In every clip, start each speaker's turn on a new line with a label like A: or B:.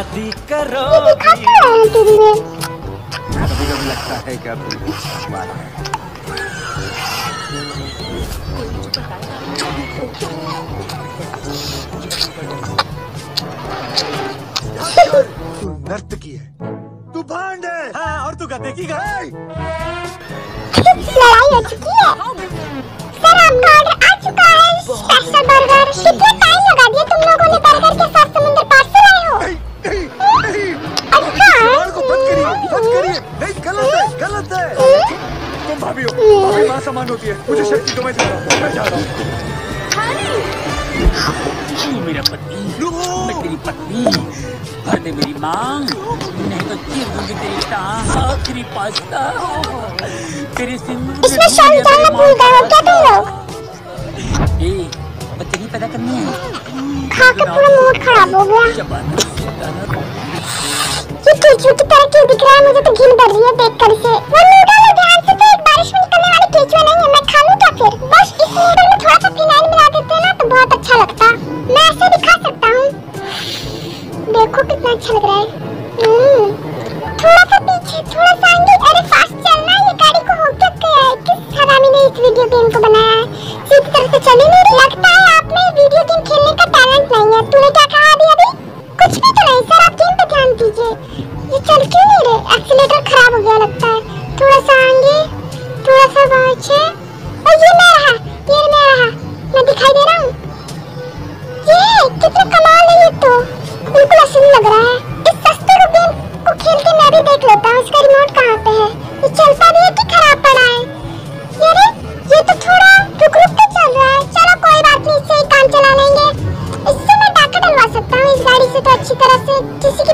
A: शादी
B: करो
C: कभी कभी लगता है क्या अब तू नर्तकी है। तू भांड है।
A: हाँ, और तू गधे की गाय
B: लड़ाई हो चुकी है। सर आपका ऑर्डर आ चुका है। स्पेशल बर्गर भी हो।
C: हमारे पास सामान होती है। मुझे शक्ति तो मैं दे रहा हूँ मैं जा रहा हूँ।
D: मेरा पति। मैं तेरी पत्नी। भर दे मेरी मांग नहीं तो चीर दूँगी तेरी टांग। तेरी पास्ता। तेरे सिंदूर
B: इसमें शाम जाना भूल गए हो क्या तुम लोग
D: ए बच्चे पता करनी है?
B: खा के पूरा मूड खराब हो गया। ये तो खिड़कियों की तरह क्यों दिख रहा है? मुझे तो घिन भर रही है देख कर से। सर आप गेम पे ध्यान दीजिए ये चल क्यों नहीं रहे एक्सीलेटर खराब हो गया लगता है थोड़ा सा आगे थोड़ा सा पीछे और ये मैं रहा ये मैं रहा मैं दिखाई दे रहा हूँ ये कितना कमाल है ये Just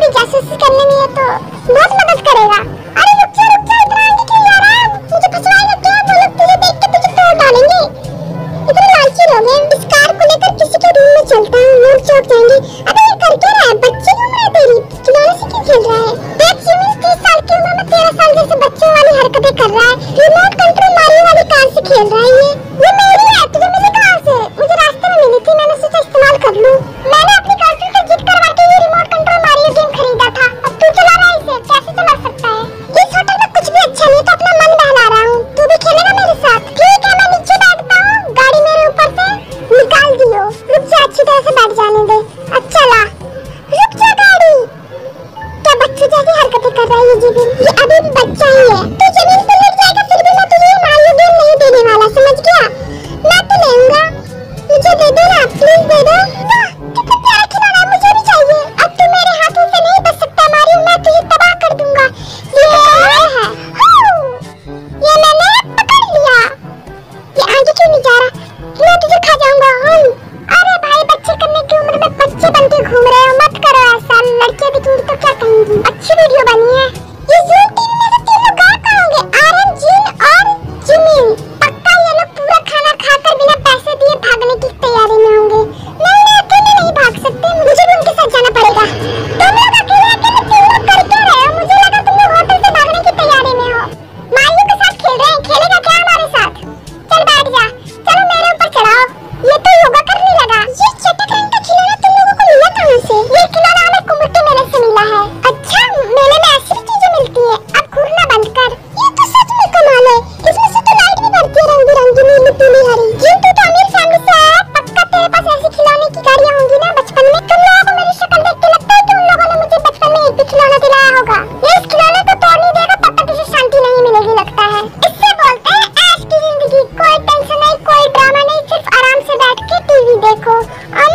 B: से मिला है अच्छा मेले में ऐसी चीज़ें मिलती है अब घूरना बंद कर ये तो सच में कमाल है इसमें से तो लाइट भी बढ़ती है रंग बिरंगी नीली पीली हरी जिंटू तो अमीर फैमिली से है पक्का तेरे पास ऐसी खिलौने की गाड़ियाँ होंगी ना बचपन में तुम लोगों को मेरी शक्ल देख के लगता है कि उन लोगों ने मुझे बचपन में एक भी खिलौना दिलाया होगा ये इस खिलौने को तोड़ नहीं देगा तब तक इसे शांति नहीं मिलेगी लगता है इससे बोलते हैं आज की ज़िंदगी कोई टेंशन नहीं कोई ड्रामा नहीं सिर्फ़ आराम से बैठ के टीवी देखो अम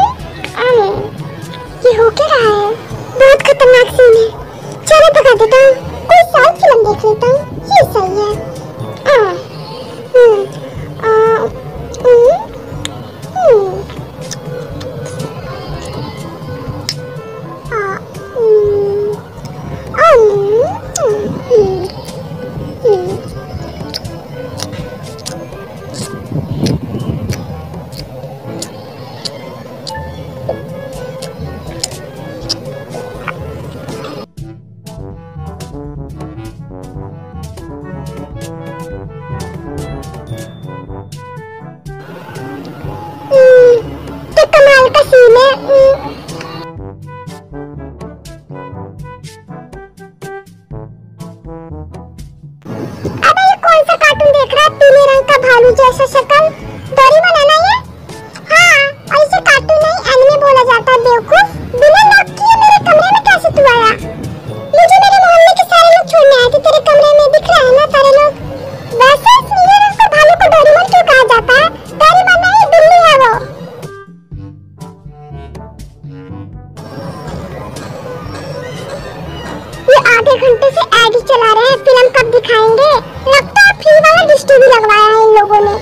B: अम ये हो क्या रहा है? मैं अबे ये कौन सा कार्टून देख रहा है? पीले रंग का भालू जैसा शक्ल। डोरेमोन आधे घंटे से ऐड ही चला रहे हैं। फ़िल्म कब दिखाएँगे? लगता है फ्री वाला डिश टीवी लगवाया है इन लोगों ने।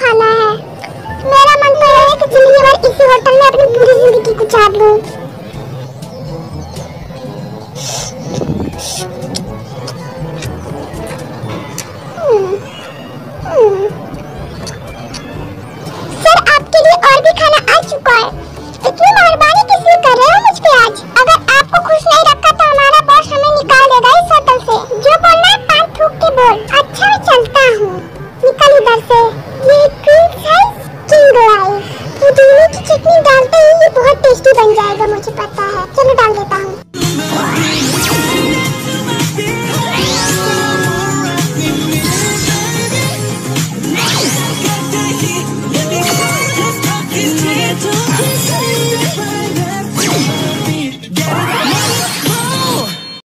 B: खाना है। मेरा है तो चलिए भाई, इसी होटल में अपनी पूरी ज़िंदगी गुजार लूँ। सर, आपके लिए और भी खाना आ चुका है। इतनी मेहरबानी कर रहे हो मुझ पे आज? अगर आपको खुश नहीं